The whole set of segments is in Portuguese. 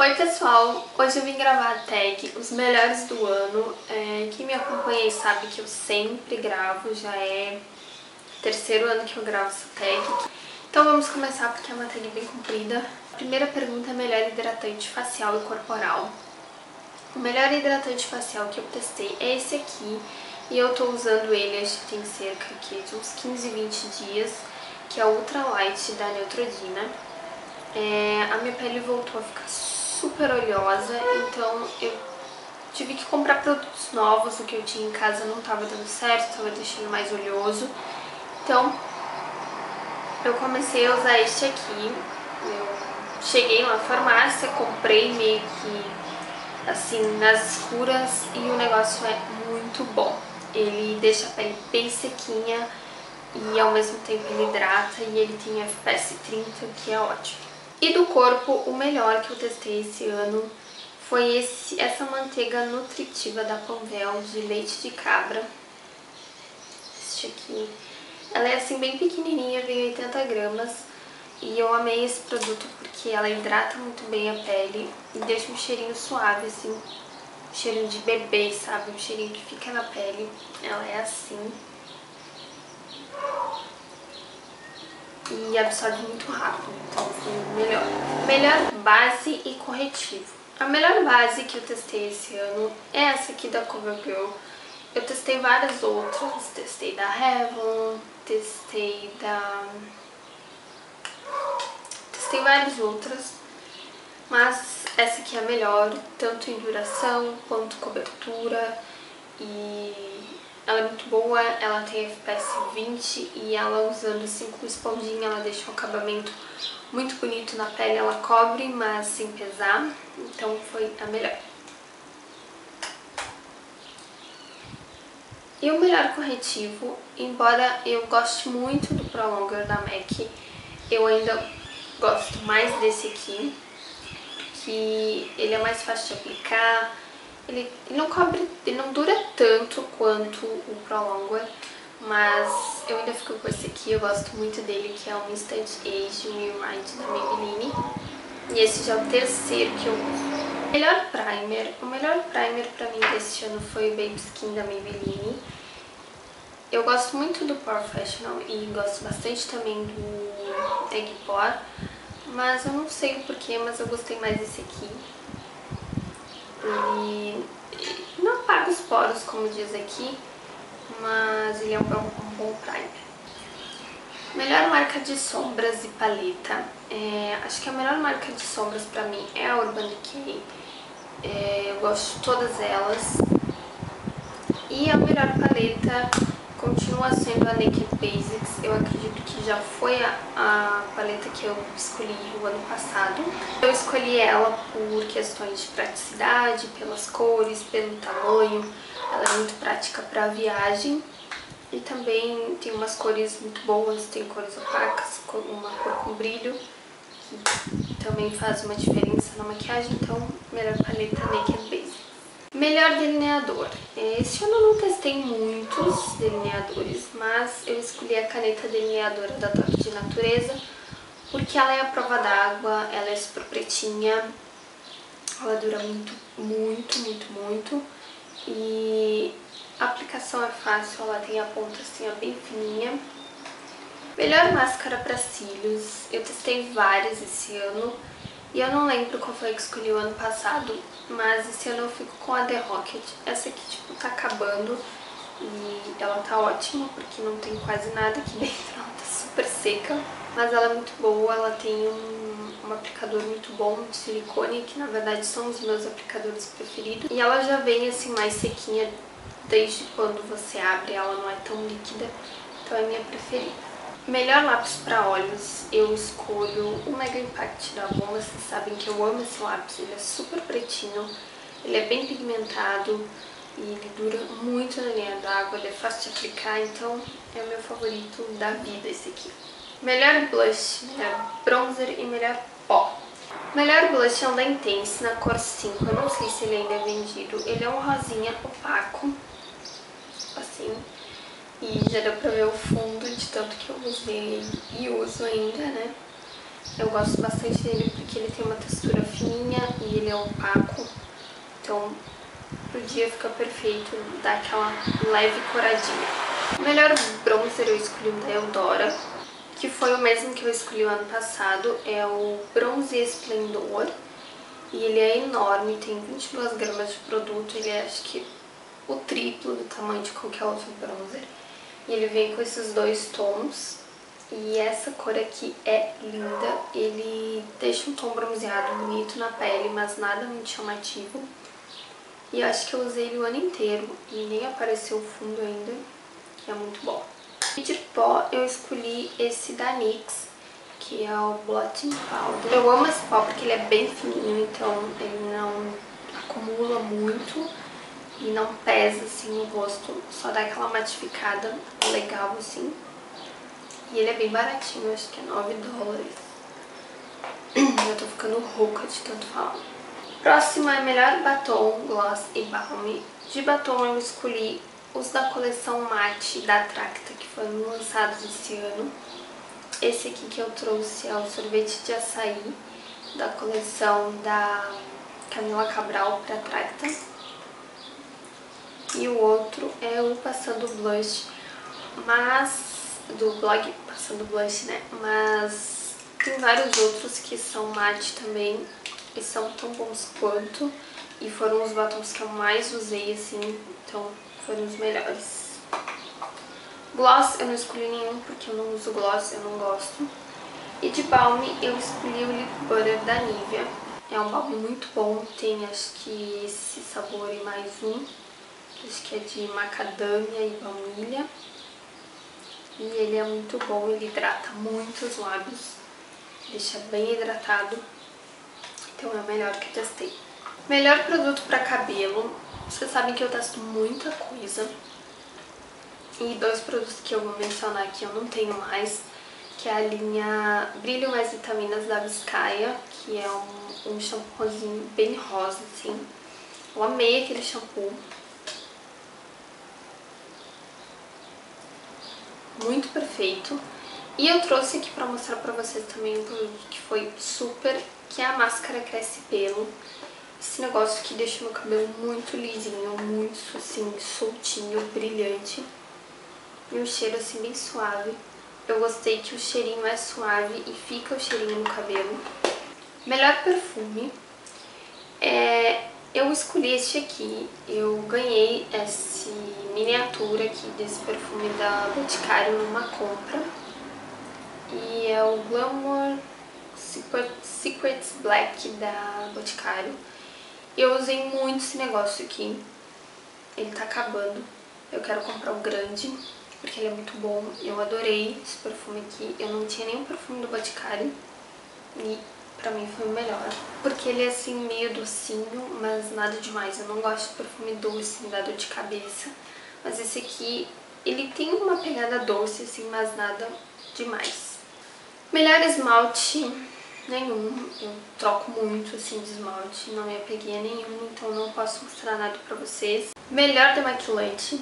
Oi pessoal, hoje eu vim gravar a tag Os Melhores do Ano. É, quem me acompanha sabe que eu sempre gravo, já é terceiro ano que eu gravo essa tag. Então vamos começar porque é uma tag bem comprida. Primeira pergunta é melhor hidratante facial e corporal. O melhor hidratante facial que eu testei é esse aqui. E eu tô usando ele, acho que tem cerca de uns 15, 20 dias, que é o Ultra Light da Neutrogena. É, a minha pele voltou a ficar super oleosa, então eu tive que comprar produtos novos, o que eu tinha em casa não estava dando certo, estava deixando mais oleoso. Então, eu comecei a usar este aqui. Eu cheguei na farmácia, comprei meio que assim, nas escuras e o negócio é muito bom. Ele deixa a pele bem sequinha e ao mesmo tempo ele hidrata e ele tem FPS 30, que é ótimo. E do corpo, o melhor que eu testei esse ano foi esse, essa manteiga nutritiva da Panvel de leite de cabra. Este aqui. Ela é assim bem pequenininha, vem 80 gramas. E eu amei esse produto porque ela hidrata muito bem a pele e deixa um cheirinho suave, assim, cheirinho de bebê, sabe? Um cheirinho que fica na pele. Ela é assim. E absorve muito rápido, então assim, melhor. Melhor base e corretivo. A melhor base que eu testei esse ano é essa aqui da CoverGirl. Eu testei várias outras, testei da Revlon, testei da... Testei várias outras, mas essa aqui é a melhor, tanto em duração quanto cobertura e ela é muito boa, ela tem FPS 20 e ela usando assim com esponjinha ela deixa um acabamento muito bonito na pele, ela cobre, mas sem pesar, então foi a melhor. E o melhor corretivo, embora eu goste muito do Prolonger da MAC, eu ainda gosto mais desse aqui, que ele é mais fácil de aplicar, ele, não cobre, ele não dura tanto quanto o Prolonger, mas eu ainda fico com esse aqui, eu gosto muito dele, que é o Instant Age Remind da Maybelline. E esse já é o terceiro que eu uso. Melhor primer, o melhor primer pra mim deste ano foi o Baby Skin da Maybelline. Eu gosto muito do Professional e gosto bastante também do Egg Pore, mas eu não sei o porquê, mas eu gostei mais desse aqui. Ele não apaga os poros, como diz aqui, mas ele é um bom, um bom primer. Melhor marca de sombras e paleta. É, acho que a melhor marca de sombras pra mim é a Urban Decay. É, eu gosto de todas elas. E a melhor paleta continua sendo a Naked Basics. Eu acredito que já foi a, a, paleta que eu escolhi o ano passado. Eu escolhi ela por questões de praticidade, pelas cores, pelo tamanho. Ela é muito prática para viagem. E também tem umas cores muito boas, tem cores opacas, uma cor com brilho, que também faz uma diferença na maquiagem, então melhor paleta Naked Basics. Melhor delineador. Esse ano eu não testei muitos delineadores, mas eu escolhi a caneta delineadora da Toque de Natureza, porque ela é a prova d'água, ela é super pretinha, ela dura muito, muito, muito, muito, e a aplicação é fácil, ela tem a ponta assim, ó, bem fininha. Melhor máscara para cílios, eu testei várias esse ano, e eu não lembro qual foi que escolhi o ano passado, mas esse ano eu fico com a The Rocket. Essa aqui, tipo, tá acabando e ela tá ótima, porque não tem quase nada aqui dentro, ela tá super seca. Mas ela é muito boa, ela tem um, um aplicador muito bom de silicone, que na verdade são os meus aplicadores preferidos. E ela já vem assim mais sequinha desde quando você abre, ela não é tão líquida, então é minha preferida. Melhor lápis para olhos, eu escolho o Mega Impact da Avon, vocês sabem que eu amo esse lápis, ele é super pretinho, ele é bem pigmentado e ele dura muito na linha d'água, ele é fácil de aplicar, então é o meu favorito da vida esse aqui. Melhor blush, melhor bronzer e melhor pó. Melhor blush é um da Intense na cor 5, eu não sei se ele ainda é vendido, ele é um rosinha opaco, assim, e já deu pra ver o fundo de tanto que eu usei e uso ainda, né? Eu gosto bastante dele porque ele tem uma textura fininha e ele é opaco. Então, pro dia fica perfeito, dá aquela leve coradinha. O melhor bronzer eu escolhi da Eudora, que foi o mesmo que eu escolhi o ano passado. É o Bronze Esplendor. E ele é enorme, tem 22 gramas de produto. Ele é, acho que, o triplo do tamanho de qualquer outro bronzer. E ele vem com esses dois tons. E essa cor aqui é linda. Ele deixa um tom bronzeado bonito na pele, mas nada muito chamativo. E acho que eu usei ele o ano inteiro e nem apareceu o fundo ainda, que é muito bom. E de pó eu escolhi esse da NYX, que é o Blotting Powder. Eu amo esse pó porque ele é bem fininho, então ele não acumula muito e não pesa assim no rosto, só dá aquela matificada legal assim. E ele é bem baratinho, acho que é 9 dólares. Eu tô ficando rouca de tanto falar. Próximo é melhor batom, gloss e balm. De batom eu escolhi os da coleção Mate da Tracta, que foram lançados esse ano. Esse aqui que eu trouxe é o sorvete de açaí, da coleção da Camila Cabral para Tracta. E o outro é o Passando Blush, mas do blog Passando Blush, né? Mas tem vários outros que são mate também e são tão bons quanto. E foram os batons que eu mais usei, assim, então foram os melhores. Gloss eu não escolhi nenhum porque eu não uso gloss, eu não gosto. E de balm eu escolhi o Lip Butter da Nivea. É um balm muito bom, tem acho que esse sabor e mais um. Acho que é de macadâmia e baunilha. E ele é muito bom, ele hidrata muito os lábios, deixa bem hidratado. Então é o melhor que eu testei. Melhor produto para cabelo. Vocês sabem que eu testo muita coisa. E dois produtos que eu vou mencionar aqui eu não tenho mais, que é a linha Brilho Mais Vitaminas da Biscaia, que é um, um shampoozinho bem rosa, assim. Eu amei aquele shampoo. Muito perfeito. E eu trouxe aqui pra mostrar pra vocês também um produto que foi super que é a máscara Cresce Pelo. Esse negócio que deixa meu cabelo muito lisinho, muito assim, soltinho, brilhante. E um cheiro assim bem suave. Eu gostei que o cheirinho é suave e fica o cheirinho no cabelo. Melhor perfume. É, eu escolhi este aqui. Eu ganhei esse miniatura aqui desse perfume da Boticário numa compra. E é o Glamour Secret, Secrets Black da Boticário. Eu usei muito esse negócio aqui. Ele tá acabando. Eu quero comprar o grande, porque ele é muito bom. Eu adorei esse perfume aqui. Eu não tinha nenhum perfume do Boticário. E pra mim foi o melhor. Porque ele é assim, meio docinho, mas nada demais. Eu não gosto de perfume doce, me dá dor de cabeça. Mas esse aqui, ele tem uma pegada doce, assim, mas nada demais. Melhor esmalte nenhum. Eu troco muito assim de esmalte, não me apeguei a nenhum, então não posso mostrar nada pra vocês. Melhor demaquilante.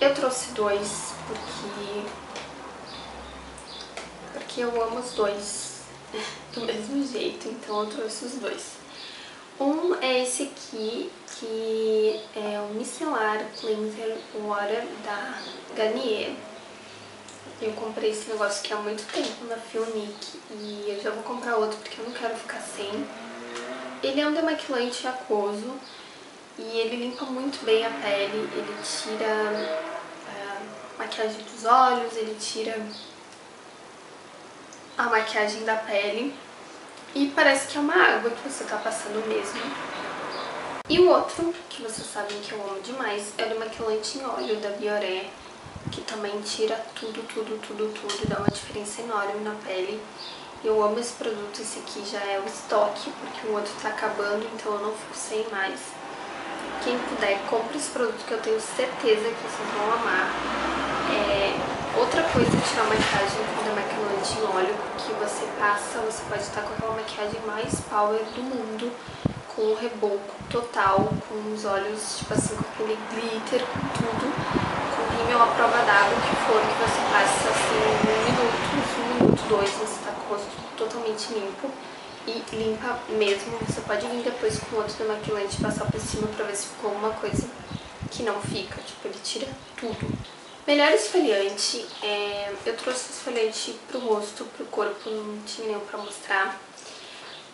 Eu trouxe dois, porque... Porque eu amo os dois do mesmo jeito, então eu trouxe os dois. Um é esse aqui, que é o Micellar Cleanser Water da Garnier. Eu comprei esse negócio aqui há muito tempo na Fionic e eu já vou comprar outro porque eu não quero ficar sem. Ele é um demaquilante aquoso e ele limpa muito bem a pele, ele tira a maquiagem dos olhos, ele tira a maquiagem da pele e parece que é uma água que você tá passando mesmo. E o outro, que vocês sabem que eu amo demais, é o demaquilante em óleo da Bioré que também tira tudo, tudo, tudo, tudo, dá uma diferença enorme na pele. Eu amo esse produto, esse aqui já é o estoque, porque o outro tá acabando, então eu não fico sem mais. Quem puder, compre esse produto que eu tenho certeza que vocês vão amar. É... Outra coisa é tirar maquiagem com demaquilante em óleo, que você passa, você pode estar com aquela maquiagem mais power do mundo, com o reboco total, com os olhos, tipo assim, com aquele glitter, com tudo rímel à prova d'água que for que você passe assim um minuto, um minuto, dois, você tá com o rosto totalmente limpo e limpa mesmo. Você pode vir depois com outro demaquilante e passar por cima pra ver se ficou alguma coisa que não fica. Tipo, ele tira tudo. Melhor esfoliante, é... eu trouxe esfoliante pro rosto, pro corpo, não tinha nenhum pra mostrar.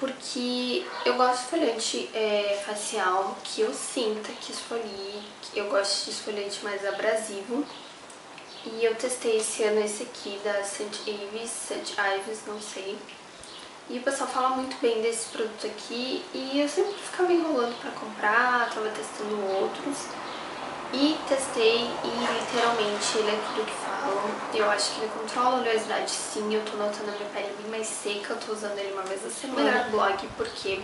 Porque eu gosto de esfoliante é, facial que eu sinta que esfolie, eu gosto de esfoliante mais abrasivo. E eu testei esse ano esse aqui da St. Ives, St. Ives, não sei. E o pessoal fala muito bem desse produto aqui e eu sempre ficava enrolando pra comprar, tava testando outros. E testei e literalmente ele é tudo que falam. Eu acho que ele controla a oleosidade sim, eu tô notando a minha pele bem mais seca, eu tô usando ele uma vez a semana. Melhor blog, porque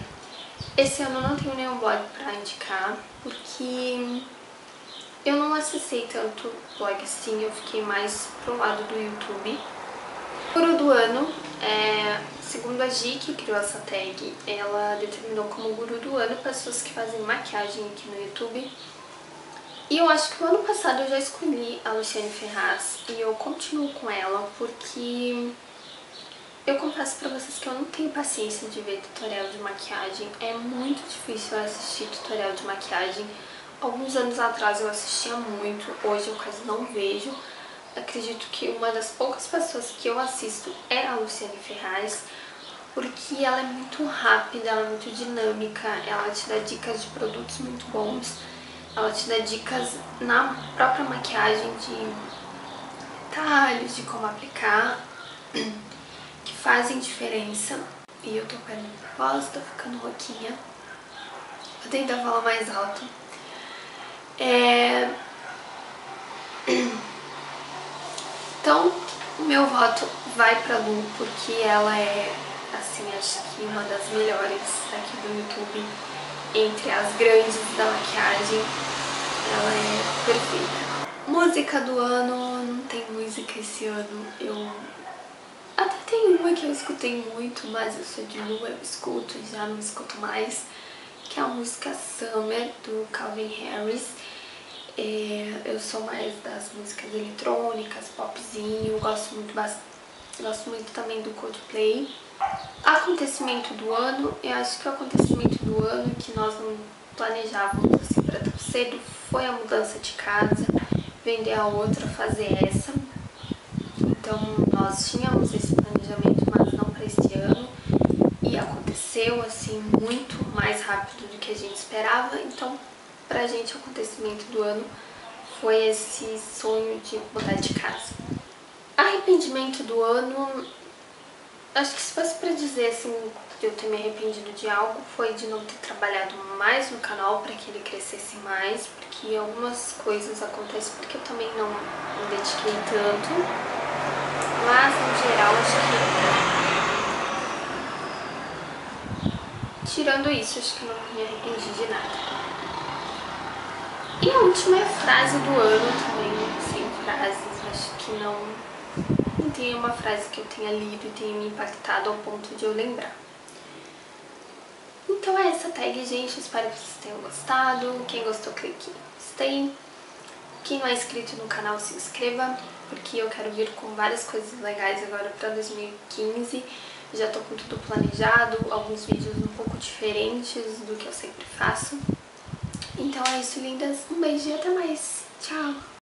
esse ano eu não tenho nenhum blog pra indicar, porque eu não acessei tanto blog assim, eu fiquei mais pro lado do YouTube. Guru do ano, é, segundo a Gi, que criou essa tag, ela determinou como guru do ano pessoas que fazem maquiagem aqui no YouTube. E eu acho que o ano passado eu já escolhi a Luciane Ferraz e eu continuo com ela porque eu confesso pra vocês que eu não tenho paciência de ver tutorial de maquiagem. É muito difícil assistir tutorial de maquiagem. Alguns anos atrás eu assistia muito, hoje eu quase não vejo acredito que uma das poucas pessoas que eu assisto é a Luciane Ferraz, porque ela é muito rápida, ela é muito dinâmica, ela te dá dicas de produtos muito bons, ela te dá dicas na própria maquiagem de detalhes, de como aplicar, que fazem diferença. E eu tô de propósito, tô ficando rouquinha. Vou tentar falar mais alto. É... Então, o meu voto vai pra Lu, porque ela é, assim, acho que uma das melhores aqui do YouTube. Entre as grandes da maquiagem, ela é perfeita. Música do ano, não tem música esse ano. Eu até tem uma que eu escutei muito, mas eu sou de Lu, eu escuto, já não escuto mais. Que é a música Summer, do Calvin Harris. É, eu sou mais das músicas eletrônicas, popzinho, gosto muito, gosto muito também do Coldplay. Acontecimento do ano, eu acho que o acontecimento do ano que nós não planejávamos assim para tão cedo foi a mudança de casa, vender a outra, fazer essa. Então nós tínhamos esse planejamento, mas não para esse ano. E aconteceu assim muito mais rápido do que a gente esperava, então pra gente o acontecimento do ano foi esse sonho de mudar de casa. Arrependimento do ano, acho que se fosse pra dizer assim, de eu ter me arrependido de algo, foi de não ter trabalhado mais no canal para que ele crescesse mais, porque algumas coisas acontecem porque eu também não me dediquei tanto, mas no geral acho que tirando isso, acho que não me arrependi de nada. E a última é a frase do ano também, sem frases, acho que não, não tem uma frase que eu tenha lido e tenha me impactado ao ponto de eu lembrar. Então é essa tag, gente, espero que vocês tenham gostado, quem gostou clique em gostei, quem não é inscrito no canal se inscreva, porque eu quero vir com várias coisas legais agora para 2015, já tô com tudo planejado, alguns vídeos um pouco diferentes do que eu sempre faço. Então é isso, lindas. Um beijo e até mais. Tchau!